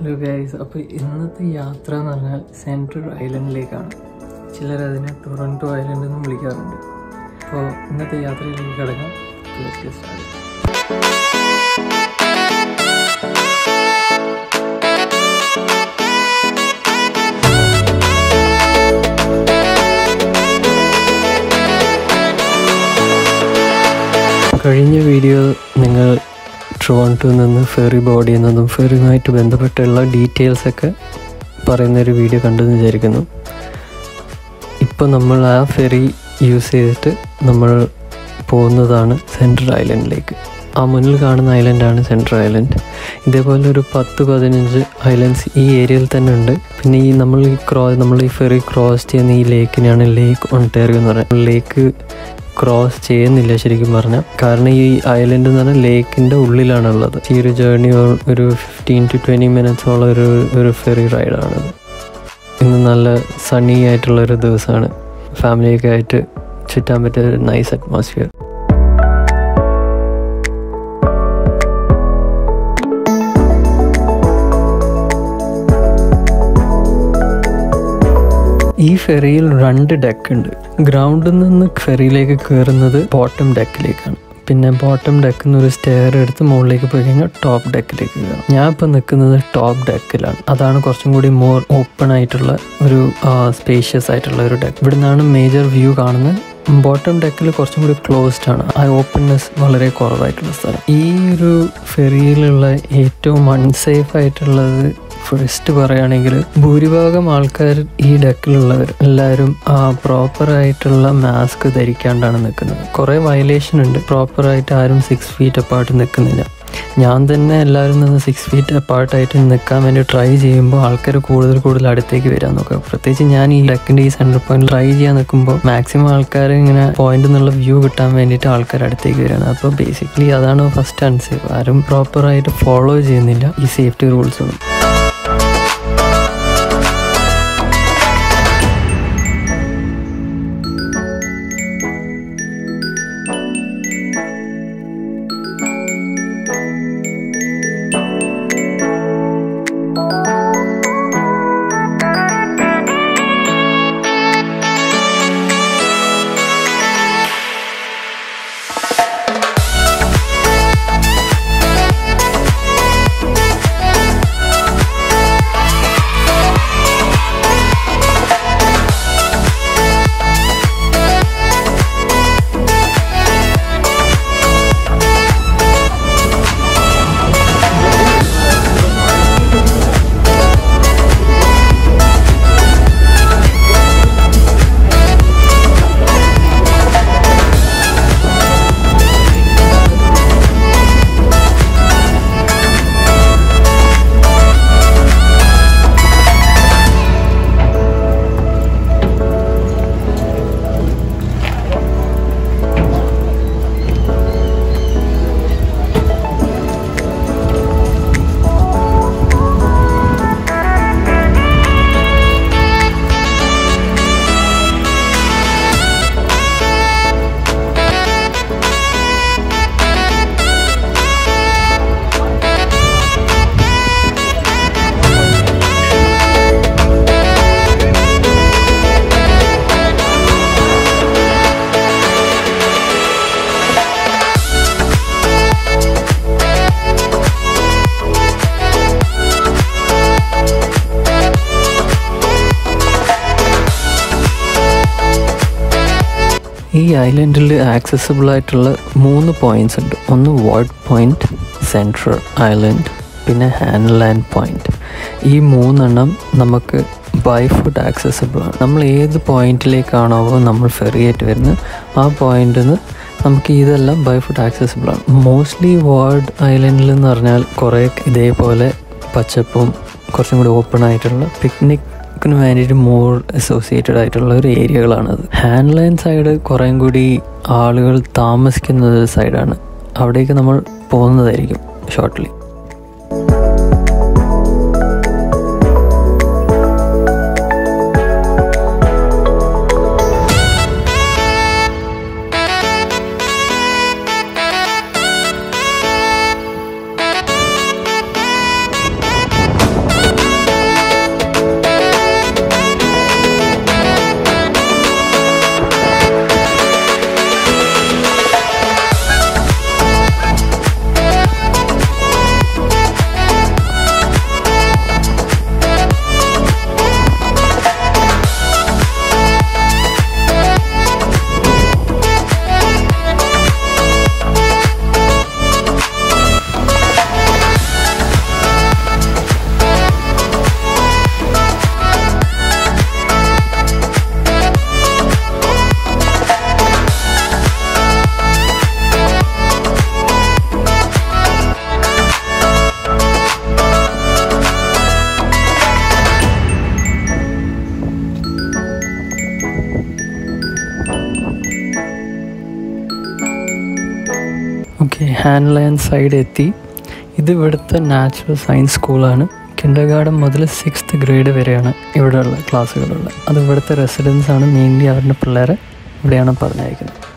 Hello guys അപ്പോൾ ഇന്നത്തെ യാത്ര എന്ന് പറഞ്ഞാൽ സെൻട്രൽ ഐലൻഡിലേക്കാണ് ചിലർ അതിനെ ടൊറന്റോ ഐലൻഡ് എന്നും വിളിക്കാറുണ്ട്. അപ്പോൾ ഇന്നത്തെ യാത്രയിലേക്ക് കിടക്കാം. കഴിഞ്ഞ വീഡിയോ നിങ്ങൾ ട്രോണ്ടോയിൽ നിന്ന് ഫെറി ബോഡി എന്നതും ഫെറിയുമായിട്ട് ബന്ധപ്പെട്ടുള്ള ഡീറ്റെയിൽസ് ഒക്കെ പറയുന്നൊരു വീഡിയോ കണ്ടെന്ന് വിചാരിക്കുന്നു. ഇപ്പോൾ നമ്മൾ ആ ഫെറി യൂസ് ചെയ്തിട്ട് നമ്മൾ പോകുന്നതാണ് സെൻട്രൽ ഐലൻഡിലേക്ക് ആ മുന്നിൽ കാണുന്ന ഐലൻഡാണ് സെൻട്രൽ ഐലൻഡ് ഇതേപോലെ ഒരു പത്ത് പതിനഞ്ച് ഐലൻഡ്സ് ഈ ഏരിയയിൽ തന്നെ ഉണ്ട്. പിന്നെ ഈ നമ്മൾ ഈ ക്രോ നമ്മൾ ഈ ഫെറി ക്രോസ് ചെയ്യുന്ന ഈ ലേക്കിനെയാണ് ലേക്ക് ഒണ്ടേറിയോ എന്ന് പറയുന്നത്. ലേക്ക് ക്രോസ് ചെയ്യുന്നില്ല ശരിക്കും പറഞ്ഞാൽ കാരണം ഈ ഐലൻഡ് എന്ന് പറഞ്ഞാൽ ലേക്കിന്റെ ഉള്ളിലാണുള്ളത്. ഈ ഒരു ജേർണി ഒരു ഫിഫ്റ്റീൻ ടു ട്വന്റി മിനിറ്റ്സോളം ഒരു ഒരു ഫെറി റൈഡാണ് ഇന്ന് നല്ല സണ്ണി ആയിട്ടുള്ളൊരു ദിവസമാണ് ഫാമിലിയൊക്കെ ആയിട്ട് ചുറ്റാൻ പറ്റിയ ഒരു നൈസ് അറ്റ്മോസ്ഫിയർ ഫെറിയിൽ രണ്ട് ഡെക്ക് ഉണ്ട്. ഗ്രൗണ്ടിൽ നിന്ന് ഫെറിയിലേക്ക് കയറുന്നത് ബോട്ടം ഡെക്കിലേക്കാണ് പിന്നെ ബോട്ടം ഡെക്കിൽ നിന്ന് ഒരു സ്റ്റെയർ എടുത്ത് മുകളിലേക്ക് പോയി കഴിഞ്ഞാൽ ടോപ്പ് ഡെക്കിലേക്ക് കയറാം ഞാൻ ഇപ്പോൾ നിൽക്കുന്നത് ടോപ്പ് ഡെക്കിലാണ് അതാണ് കുറച്ചും കൂടി മോർ ഓപ്പൺ ആയിട്ടുള്ള ഒരു സ്പേഷ്യസ് ആയിട്ടുള്ള ഒരു ഡെക്ക് ഇവിടെ നിന്നാണ് മേജർ വ്യൂ കാണുന്നത് ബോട്ടം ഡെക്കിൽ കുറച്ചും കൂടി ക്ലോസ്ഡ് ആണ്. ആ ഓപ്പൺനെസ് വളരെ കുറവായിട്ടുള്ള സ്ഥലം. ഈ ഒരു ഫെറിയിലുള്ള ഏറ്റവും അൺസേഫ് ആയിട്ടുള്ളത് ഫസ്റ്റ് പറയുകയാണെങ്കിൽ ഭൂരിഭാഗം ആൾക്കാർ ഈ ഡെക്കിലുള്ളവർ എല്ലാവരും പ്രോപ്പർ ആയിട്ടുള്ള മാസ്ക് ധരിക്കാണ്ടാണ് നിൽക്കുന്നത്. കുറേ വയലേഷൻ ഉണ്ട്. പ്രോപ്പറായിട്ട് ആരും സിക്സ് ഫീറ്റ് അപ്പാർട്ട് നിൽക്കുന്നില്ല. ഞാൻ തന്നെ എല്ലാവരും നിന്ന് സിക്സ് ഫീറ്റ് അപ്പാർട്ടായിട്ട് നിൽക്കാൻ വേണ്ടി ട്രൈ ചെയ്യുമ്പോൾ ആൾക്കാർ കൂടുതൽ കൂടുതൽ അടുത്തേക്ക് വരാൻ നോക്കുക. പ്രത്യേകിച്ച് ഞാൻ ഈ ഡെക്കിന്റെ ഈ സെന്റർ പോയിന്റ് ട്രൈ ചെയ്യാൻ നിൽക്കുമ്പോൾ മാക്സിമം ആൾക്കാർ ഇങ്ങനെ പോയിന്റ് എന്നുള്ള വ്യൂ കിട്ടാൻ വേണ്ടിയിട്ട് ആൾക്കാർ അടുത്തേക്ക് വരാണ്. അപ്പോൾ ബേസിക്കലി അതാണ് ഫസ്റ്റ് അൺസേഫ് ആരും പ്രോപ്പറായിട്ട് ഫോളോ ചെയ്യുന്നില്ല ഈ സേഫ്റ്റി റൂൾസ് ഈ ഐലൻഡിൽ ആക്സസിബിൾ ആയിട്ടുള്ള മൂന്ന് പോയിന്റ്സ് ഉണ്ട്. ഒന്ന് വാർഡ് പോയിന്റ് സെൻട്രൽ ഐലൻഡ് പിന്നെ ഹാൻഡ് ലാൻഡ് പോയിന്റ് ഈ മൂന്നെണ്ണം നമുക്ക് ബൈ ഫുഡ് ആക്സസിബിൾ ആണ്. നമ്മൾ ഏത് പോയിന്റിലേക്കാണോ നമ്മൾ ഫെറിയായിട്ട് വരുന്നത് ആ പോയിന്റിൽ നിന്ന് നമുക്ക് ഇതെല്ലാം ബൈ ഫുഡ് ആക്സസിബിൾ ആണ്. മോസ്റ്റ്ലി വാർഡ് ഐലൻഡിൽ എന്ന് പറഞ്ഞാൽ കുറേ ഇതേപോലെ പച്ചപ്പും കുറച്ചും കൂടി ഓപ്പൺ ആയിട്ടുള്ള പിക്നിക് വേണ്ടിയിട്ട് മോർ അസോസിയേറ്റഡ് ആയിട്ടുള്ള ഒരു ഏരിയകളാണത് ഹാൻഡ്ലൈൻ സൈഡ് കുറേ കൂടി ആളുകൾ താമസിക്കുന്ന സൈഡാണ് അവിടേക്ക് നമ്മൾ പോകുന്നതായിരിക്കും shortly okay hand line side എത്തി. ഇത് ഇവിടുത്തെ നാച്ചുറൽ സയൻസ് സ്കൂളാണ് കിൻഡർ ഗാർഡൻ മുതൽ സിക്സ്ത് ഗ്രേഡ് വരെയാണ് ഇവിടെയുള്ള ക്ലാസ്സുകളുള്ളത് അത് ഇവിടുത്തെ റെസിഡൻസ് ആണ്. മെയിൻലി അവരുടെ പിള്ളേരെ ഇവിടെയാണ് പറഞ്ഞയക്കുന്നത്.